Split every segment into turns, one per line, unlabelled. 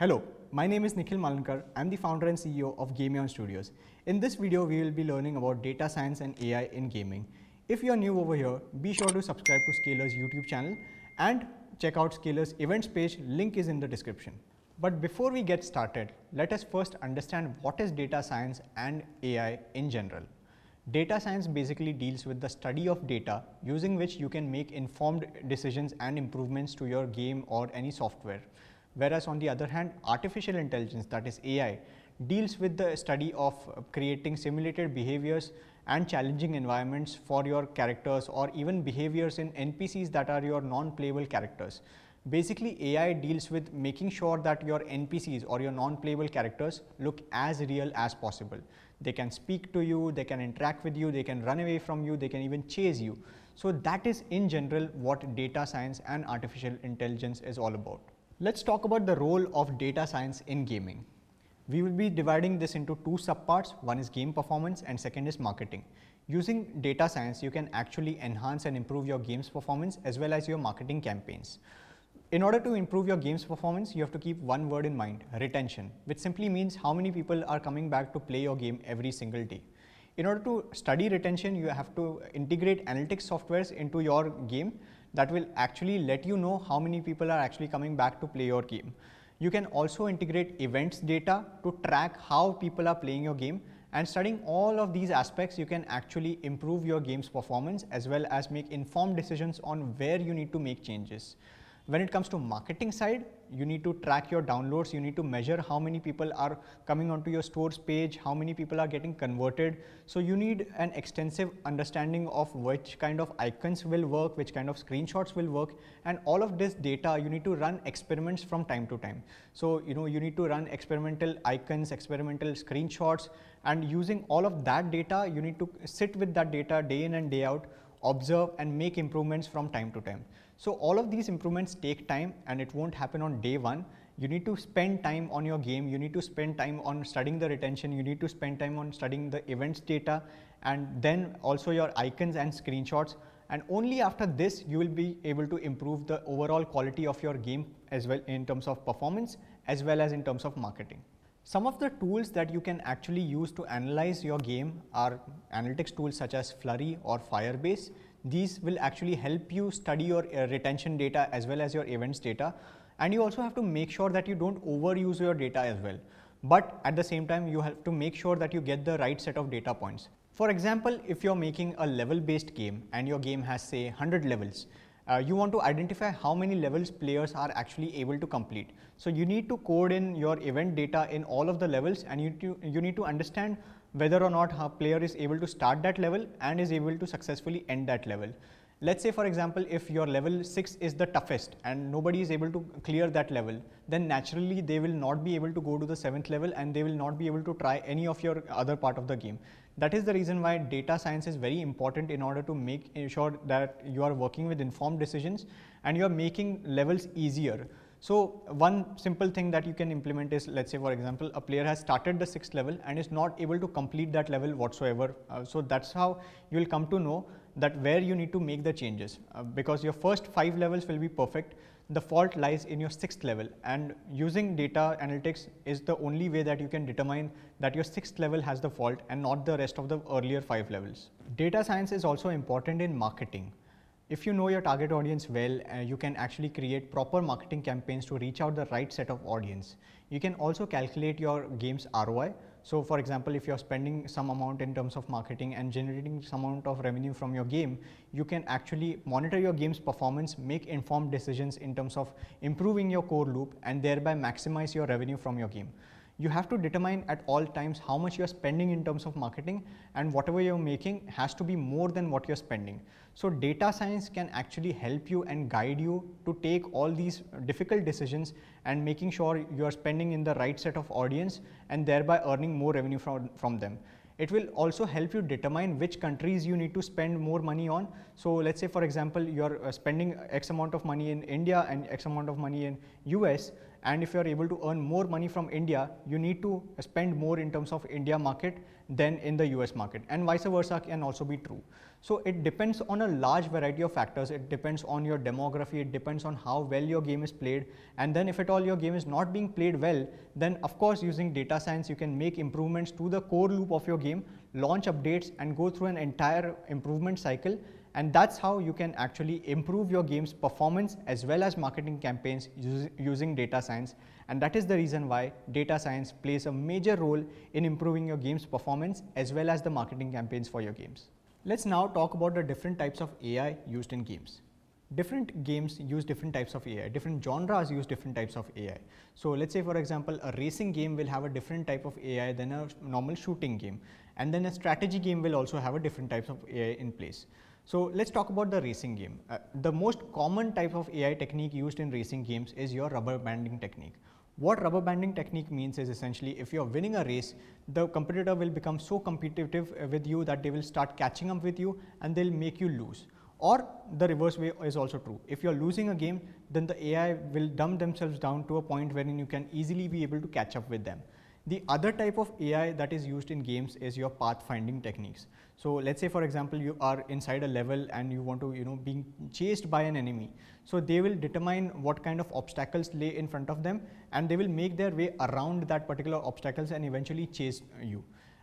Hello, my name is Nikhil Malankar. I'm the founder and CEO of GameEon Studios. In this video, we will be learning about data science and AI in gaming. If you're new over here, be sure to subscribe to Scaler's YouTube channel and check out Scaler's events page, link is in the description. But before we get started, let us first understand what is data science and AI in general. Data science basically deals with the study of data using which you can make informed decisions and improvements to your game or any software. Whereas on the other hand, artificial intelligence that is AI deals with the study of creating simulated behaviors and challenging environments for your characters or even behaviors in NPCs that are your non-playable characters. Basically AI deals with making sure that your NPCs or your non-playable characters look as real as possible. They can speak to you, they can interact with you, they can run away from you, they can even chase you. So that is in general what data science and artificial intelligence is all about. Let's talk about the role of data science in gaming. We will be dividing this into two subparts. One is game performance and second is marketing. Using data science, you can actually enhance and improve your game's performance as well as your marketing campaigns. In order to improve your game's performance, you have to keep one word in mind, retention, which simply means how many people are coming back to play your game every single day. In order to study retention, you have to integrate analytics softwares into your game that will actually let you know how many people are actually coming back to play your game. You can also integrate events data to track how people are playing your game and studying all of these aspects you can actually improve your game's performance as well as make informed decisions on where you need to make changes. When it comes to marketing side, you need to track your downloads, you need to measure how many people are coming onto your stores page, how many people are getting converted. So you need an extensive understanding of which kind of icons will work, which kind of screenshots will work and all of this data you need to run experiments from time to time. So you know you need to run experimental icons, experimental screenshots and using all of that data you need to sit with that data day in and day out observe and make improvements from time to time. So all of these improvements take time and it won't happen on day one. You need to spend time on your game, you need to spend time on studying the retention, you need to spend time on studying the events data and then also your icons and screenshots and only after this you will be able to improve the overall quality of your game as well in terms of performance as well as in terms of marketing. Some of the tools that you can actually use to analyze your game are analytics tools such as Flurry or Firebase. These will actually help you study your uh, retention data as well as your events data. And you also have to make sure that you don't overuse your data as well. But at the same time, you have to make sure that you get the right set of data points. For example, if you're making a level based game and your game has say 100 levels, uh, you want to identify how many levels players are actually able to complete. So you need to code in your event data in all of the levels and you, you need to understand whether or not a player is able to start that level and is able to successfully end that level. Let's say for example, if your level 6 is the toughest and nobody is able to clear that level, then naturally they will not be able to go to the 7th level and they will not be able to try any of your other part of the game. That is the reason why data science is very important in order to make sure that you are working with informed decisions and you are making levels easier. So one simple thing that you can implement is let's say for example a player has started the sixth level and is not able to complete that level whatsoever. Uh, so that's how you will come to know that where you need to make the changes uh, because your first five levels will be perfect. The fault lies in your sixth level and using data analytics is the only way that you can determine that your sixth level has the fault and not the rest of the earlier five levels. Data science is also important in marketing. If you know your target audience well, uh, you can actually create proper marketing campaigns to reach out the right set of audience. You can also calculate your game's ROI. So for example, if you're spending some amount in terms of marketing and generating some amount of revenue from your game, you can actually monitor your game's performance, make informed decisions in terms of improving your core loop and thereby maximize your revenue from your game you have to determine at all times how much you're spending in terms of marketing and whatever you're making has to be more than what you're spending. So data science can actually help you and guide you to take all these difficult decisions and making sure you're spending in the right set of audience and thereby earning more revenue from, from them. It will also help you determine which countries you need to spend more money on. So let's say for example, you're uh, spending X amount of money in India and X amount of money in US and if you are able to earn more money from India, you need to spend more in terms of India market than in the US market and vice versa can also be true. So it depends on a large variety of factors. It depends on your demography. It depends on how well your game is played. And then if at all your game is not being played well, then of course using data science, you can make improvements to the core loop of your game, launch updates and go through an entire improvement cycle. And that's how you can actually improve your game's performance as well as marketing campaigns using data science. And that is the reason why data science plays a major role in improving your game's performance as well as the marketing campaigns for your games. Let's now talk about the different types of AI used in games. Different games use different types of AI, different genres use different types of AI. So let's say for example, a racing game will have a different type of AI than a normal shooting game. And then a strategy game will also have a different types of AI in place. So let's talk about the racing game. Uh, the most common type of AI technique used in racing games is your rubber banding technique. What rubber banding technique means is essentially if you're winning a race, the competitor will become so competitive uh, with you that they will start catching up with you and they'll make you lose. Or the reverse way is also true. If you're losing a game, then the AI will dumb themselves down to a point wherein you can easily be able to catch up with them. The other type of AI that is used in games is your pathfinding techniques. So let's say for example, you are inside a level and you want to, you know, being chased by an enemy. So they will determine what kind of obstacles lay in front of them and they will make their way around that particular obstacles and eventually chase you.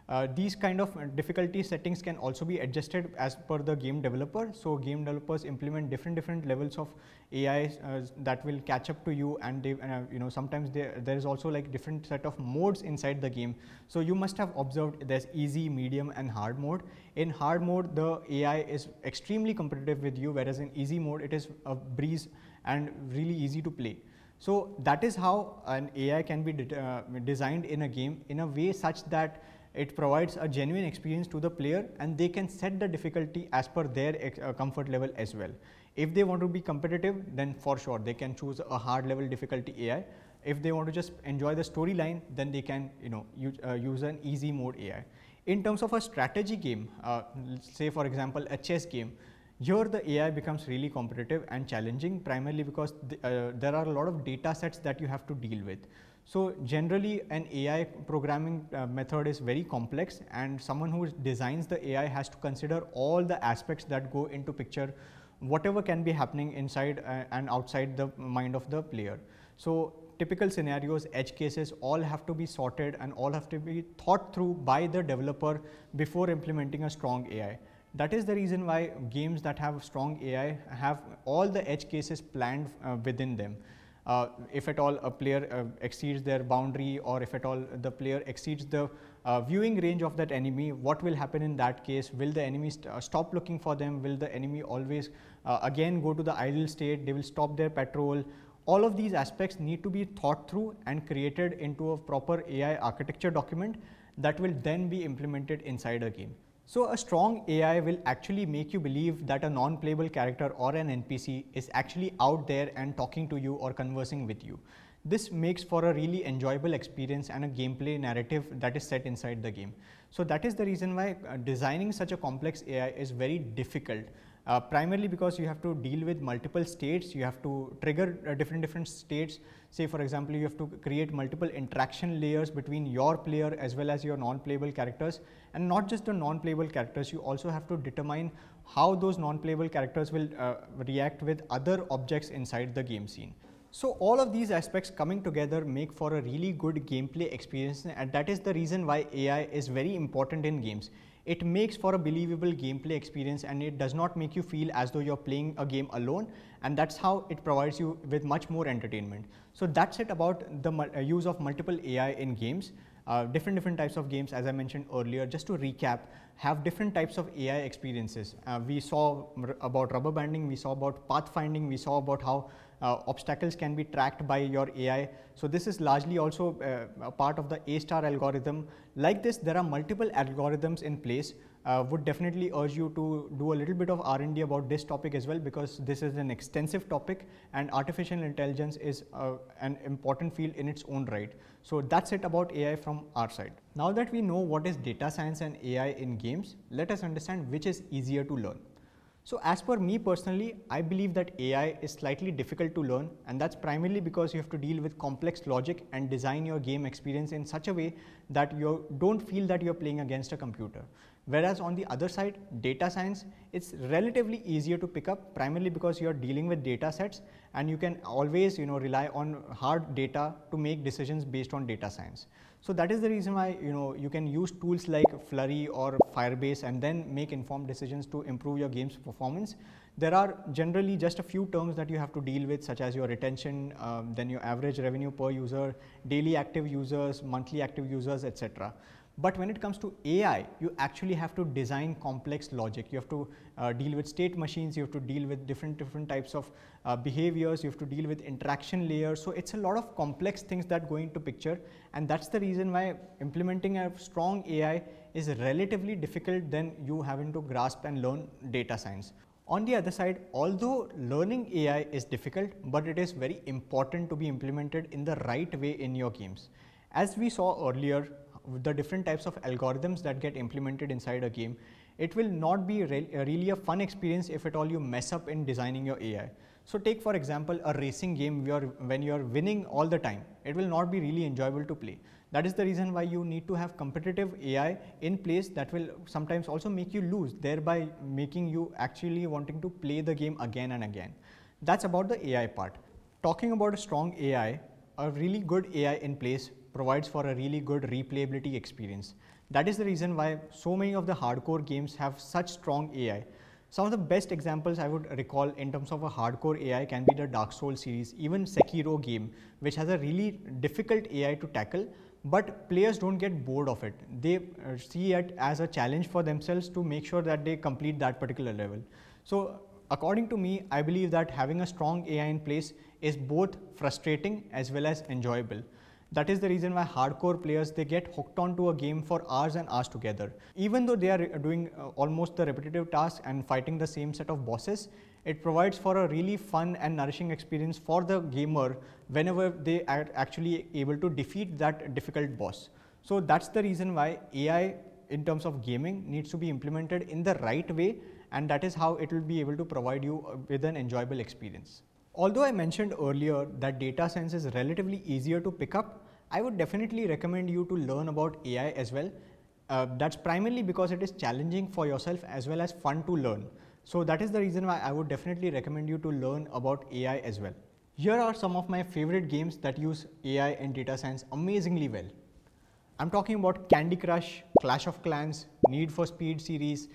Uh, these kind of difficulty settings can also be adjusted as per the game developer. So game developers implement different different levels of AI uh, that will catch up to you and they, uh, you know sometimes there, there is also like different set of modes inside the game. So you must have observed there's easy, medium and hard mode. In hard mode the AI is extremely competitive with you whereas in easy mode it is a breeze and really easy to play. So that is how an AI can be de uh, designed in a game in a way such that it provides a genuine experience to the player and they can set the difficulty as per their uh, comfort level as well. If they want to be competitive, then for sure they can choose a hard level difficulty AI. If they want to just enjoy the storyline, then they can you know use, uh, use an easy mode AI. In terms of a strategy game, uh, say for example a chess game, here the AI becomes really competitive and challenging primarily because uh, there are a lot of data sets that you have to deal with. So generally an AI programming uh, method is very complex and someone who designs the AI has to consider all the aspects that go into picture whatever can be happening inside uh, and outside the mind of the player. So typical scenarios, edge cases all have to be sorted and all have to be thought through by the developer before implementing a strong AI. That is the reason why games that have strong AI have all the edge cases planned uh, within them uh, if at all a player uh, exceeds their boundary or if at all the player exceeds the uh, viewing range of that enemy, what will happen in that case? Will the enemy st uh, stop looking for them? Will the enemy always uh, again go to the idle state? They will stop their patrol. All of these aspects need to be thought through and created into a proper AI architecture document that will then be implemented inside a game. So a strong AI will actually make you believe that a non-playable character or an NPC is actually out there and talking to you or conversing with you. This makes for a really enjoyable experience and a gameplay narrative that is set inside the game. So that is the reason why uh, designing such a complex AI is very difficult uh, primarily because you have to deal with multiple states, you have to trigger uh, different different states. Say for example, you have to create multiple interaction layers between your player as well as your non-playable characters and not just the non-playable characters, you also have to determine how those non-playable characters will uh, react with other objects inside the game scene. So all of these aspects coming together make for a really good gameplay experience and that is the reason why AI is very important in games it makes for a believable gameplay experience and it does not make you feel as though you're playing a game alone and that's how it provides you with much more entertainment. So that's it about the uh, use of multiple AI in games. Uh, different different types of games as I mentioned earlier just to recap have different types of AI experiences. Uh, we saw about rubber banding, we saw about pathfinding, we saw about how uh, obstacles can be tracked by your AI. So this is largely also uh, a part of the A-star algorithm. Like this, there are multiple algorithms in place. Uh, would definitely urge you to do a little bit of R&D about this topic as well because this is an extensive topic and artificial intelligence is uh, an important field in its own right. So that's it about AI from our side. Now that we know what is data science and AI in games, let us understand which is easier to learn. So as per me personally, I believe that AI is slightly difficult to learn and that's primarily because you have to deal with complex logic and design your game experience in such a way that you don't feel that you're playing against a computer. Whereas on the other side, data science, it's relatively easier to pick up primarily because you're dealing with data sets and you can always you know, rely on hard data to make decisions based on data science. So that is the reason why you know you can use tools like Flurry or Firebase and then make informed decisions to improve your game's performance. There are generally just a few terms that you have to deal with such as your retention, um, then your average revenue per user, daily active users, monthly active users, etc. But when it comes to AI, you actually have to design complex logic. You have to uh, deal with state machines, you have to deal with different different types of uh, behaviors, you have to deal with interaction layers. So it's a lot of complex things that go into picture and that's the reason why implementing a strong AI is relatively difficult than you having to grasp and learn data science. On the other side, although learning AI is difficult, but it is very important to be implemented in the right way in your games. As we saw earlier, the different types of algorithms that get implemented inside a game, it will not be re really a fun experience if at all you mess up in designing your AI. So take for example a racing game where when you are winning all the time, it will not be really enjoyable to play. That is the reason why you need to have competitive AI in place that will sometimes also make you lose, thereby making you actually wanting to play the game again and again. That's about the AI part. Talking about a strong AI, a really good AI in place provides for a really good replayability experience. That is the reason why so many of the hardcore games have such strong AI. Some of the best examples I would recall in terms of a hardcore AI can be the Dark Souls series, even Sekiro game, which has a really difficult AI to tackle, but players don't get bored of it. They uh, see it as a challenge for themselves to make sure that they complete that particular level. So according to me, I believe that having a strong AI in place is both frustrating as well as enjoyable. That is the reason why hardcore players, they get hooked onto a game for hours and hours together. Even though they are doing uh, almost the repetitive tasks and fighting the same set of bosses, it provides for a really fun and nourishing experience for the gamer whenever they are actually able to defeat that difficult boss. So that's the reason why AI in terms of gaming needs to be implemented in the right way and that is how it will be able to provide you uh, with an enjoyable experience. Although I mentioned earlier that data science is relatively easier to pick up, I would definitely recommend you to learn about AI as well. Uh, that's primarily because it is challenging for yourself as well as fun to learn. So that is the reason why I would definitely recommend you to learn about AI as well. Here are some of my favorite games that use AI and data science amazingly well. I'm talking about Candy Crush, Clash of Clans, Need for Speed series,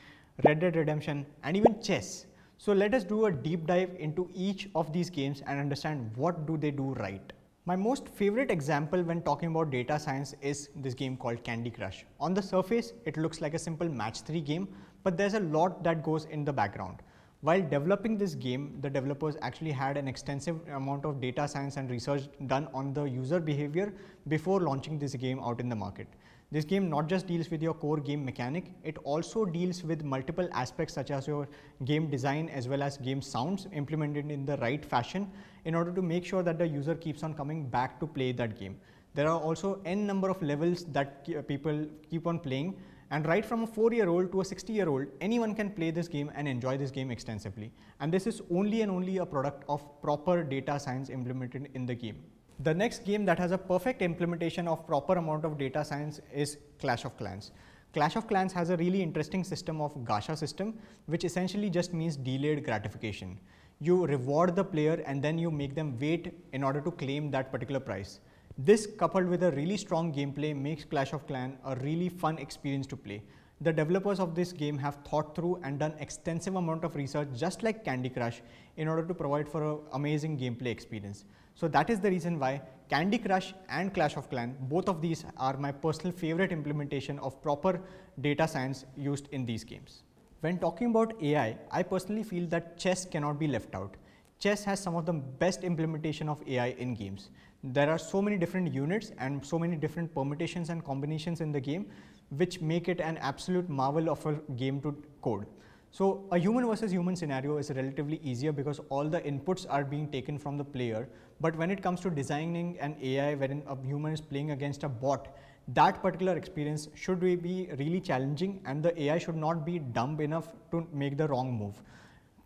Red Dead Redemption, and even chess. So let us do a deep dive into each of these games and understand what do they do right. My most favorite example when talking about data science is this game called Candy Crush. On the surface, it looks like a simple match 3 game, but there's a lot that goes in the background. While developing this game, the developers actually had an extensive amount of data science and research done on the user behavior before launching this game out in the market. This game not just deals with your core game mechanic, it also deals with multiple aspects such as your game design as well as game sounds implemented in the right fashion in order to make sure that the user keeps on coming back to play that game. There are also n number of levels that people keep on playing and right from a 4 year old to a 60 year old, anyone can play this game and enjoy this game extensively. And this is only and only a product of proper data science implemented in the game. The next game that has a perfect implementation of proper amount of data science is Clash of Clans. Clash of Clans has a really interesting system of gacha system, which essentially just means delayed gratification. You reward the player and then you make them wait in order to claim that particular prize. This coupled with a really strong gameplay makes Clash of Clans a really fun experience to play. The developers of this game have thought through and done extensive amount of research just like Candy Crush in order to provide for an amazing gameplay experience. So that is the reason why Candy Crush and Clash of Clans, both of these are my personal favorite implementation of proper data science used in these games. When talking about AI, I personally feel that chess cannot be left out. Chess has some of the best implementation of AI in games. There are so many different units and so many different permutations and combinations in the game which make it an absolute marvel of a game to code. So a human versus human scenario is relatively easier because all the inputs are being taken from the player. But when it comes to designing an AI wherein a human is playing against a bot, that particular experience should be really challenging and the AI should not be dumb enough to make the wrong move.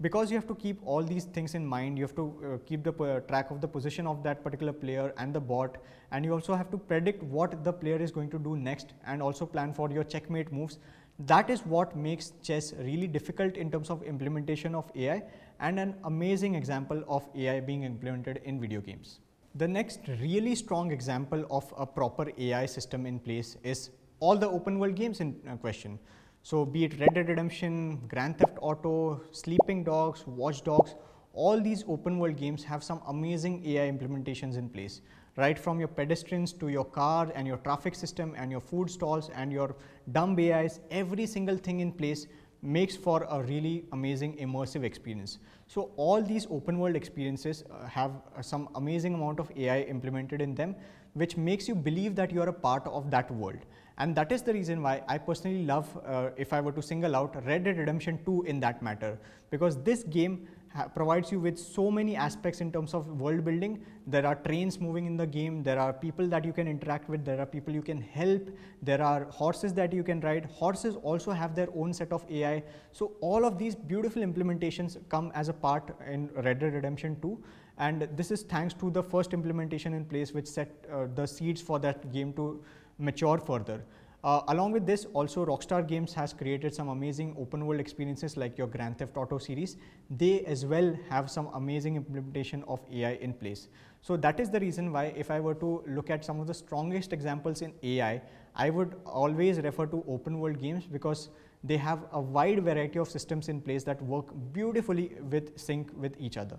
because you have to keep all these things in mind you have to uh, keep the uh, track of the position of that particular player and the bot and you also have to predict what the player is going to do next and also plan for your checkmate moves that is what makes chess really difficult in terms of implementation of AI and an amazing example of AI being implemented in video games. The next really strong example of a proper AI system in place is all the open world games in uh, question. So be it Red Dead Redemption, Grand Theft Auto, Sleeping Dogs, Watch Dogs, all these open world games have some amazing AI implementations in place. Right from your pedestrians to your car and your traffic system and your food stalls and your dumb AIs, every single thing in place makes for a really amazing immersive experience. So all these open world experiences uh, have uh, some amazing amount of AI implemented in them, which makes you believe that you are a part of that world. And that is the reason why I personally love, uh, if I were to single out Red Dead Redemption 2 in that matter, because this game provides you with so many aspects in terms of world building. There are trains moving in the game, there are people that you can interact with, there are people you can help, there are horses that you can ride. Horses also have their own set of AI. So all of these beautiful implementations come as a part in Red Dead Redemption 2 and this is thanks to the first implementation in place which set uh, the seeds for that game to mature further. Uh, along with this, also Rockstar Games has created some amazing open world experiences like your Grand Theft Auto series. They as well have some amazing implementation of AI in place. So that is the reason why if I were to look at some of the strongest examples in AI, I would always refer to open world games because they have a wide variety of systems in place that work beautifully with sync with each other.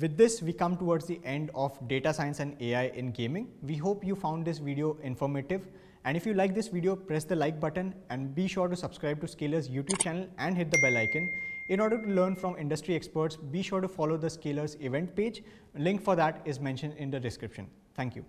With this, we come towards the end of data science and AI in gaming. We hope you found this video informative. And if you like this video, press the like button and be sure to subscribe to Scaler's YouTube channel and hit the bell icon. In order to learn from industry experts, be sure to follow the Scalers event page. Link for that is mentioned in the description. Thank you.